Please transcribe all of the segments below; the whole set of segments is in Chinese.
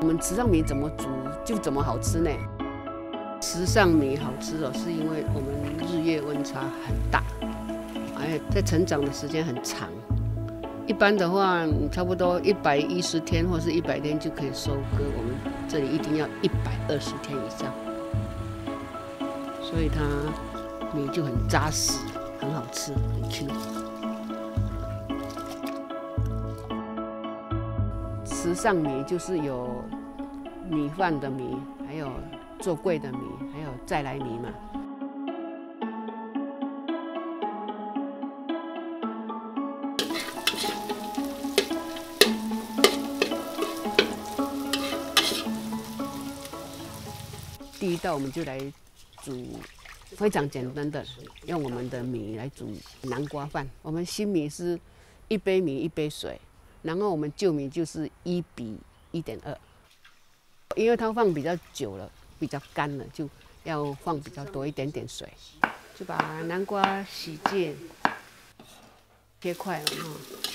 我们池上米怎么煮就怎么好吃呢？池上米好吃哦，是因为我们日夜温差很大，哎，在成长的时间很长。一般的话，差不多一百一十天或是一百天就可以收割。我们这里一定要一百二十天以上，所以它米就很扎实，很好吃，很 Q。时尚米就是有米饭的米，还有做贵的米，还有再来米嘛。第一道我们就来煮非常简单的，用我们的米来煮南瓜饭。我们新米是一杯米一杯水，然后我们旧米就是一比一点二，因为它放比较久了，比较干了，就要放比较多一点点水。就把南瓜洗净，切块，然后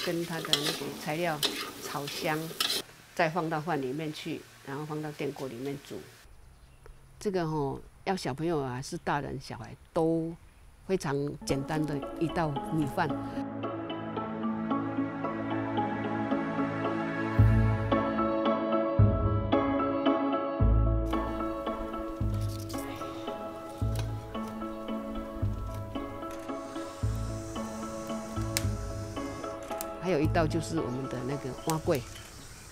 跟它的那个材料炒香，再放到饭里面去，然后放到电锅里面煮。这个吼，要小朋友啊，是大人小孩都非常简单的一道米饭。还有一道就是我们的那个蛙桂，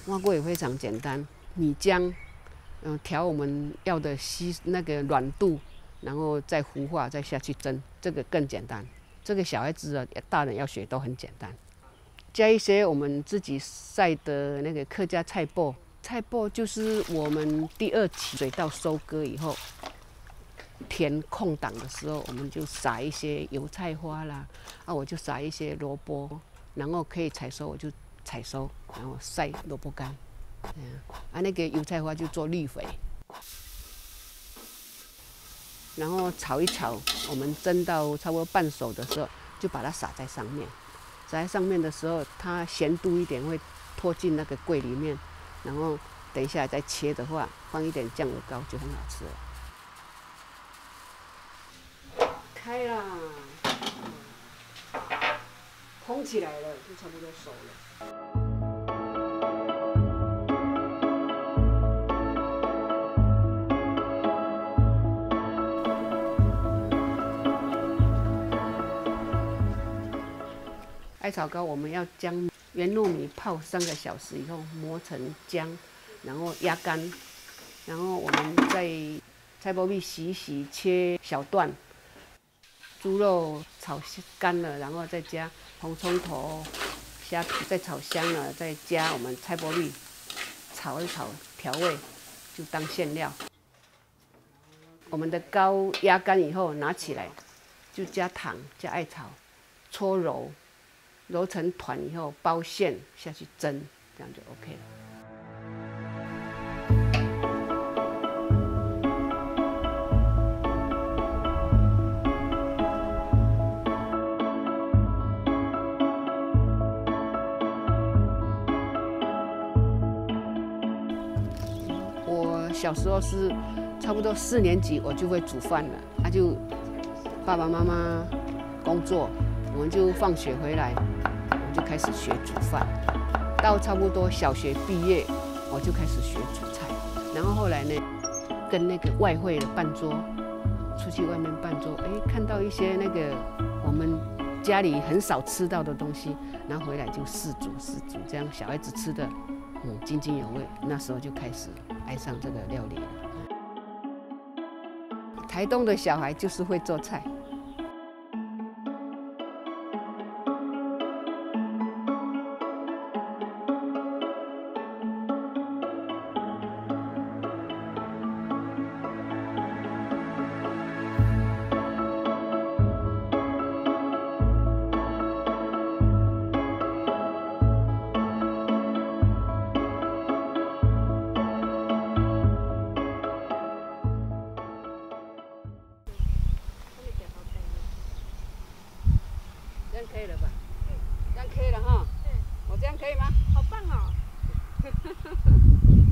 蛙桂也非常简单，米浆。嗯，调我们要的稀那个软度，然后再糊化，再下去蒸，这个更简单。这个小孩子啊，大人要学都很简单。加一些我们自己晒的那个客家菜脯，菜脯就是我们第二期水稻收割以后，填空档的时候，我们就撒一些油菜花啦，啊，我就撒一些萝卜，然后可以采收我就采收，然后晒萝卜干。啊，那个油菜花就做绿肥，然后炒一炒，我们蒸到差不多半熟的时候，就把它撒在上面。撒在上面的时候，它咸度一点会拖进那个柜里面，然后等一下再切的话，放一点酱油膏就很好吃了。开啦，烘起来了，就差不多熟了。艾草糕，我们要将原糯米泡三个小时以后磨成浆，然后压干，然后我们再菜包米洗洗，切小段。猪肉炒干了，然后再加红葱头、虾皮，再炒香了，再加我们菜脯米，炒一炒调味，就当馅料。我们的膏压干以后拿起来，就加糖、加艾草，搓揉。揉成团以后包馅下去蒸，这样就 OK 了。小时候是差不多四年级，我就会煮饭了。他就爸爸妈妈工作。我们就放学回来，我就开始学煮饭。到差不多小学毕业，我就开始学煮菜。然后后来呢，跟那个外汇的办桌，出去外面办桌，哎，看到一些那个我们家里很少吃到的东西，然后回来就试煮试煮，这样小孩子吃的嗯津津有味。那时候就开始爱上这个料理。台东的小孩就是会做菜。这样可以了吧？这样可以了哈？我这样可以吗？好棒哦。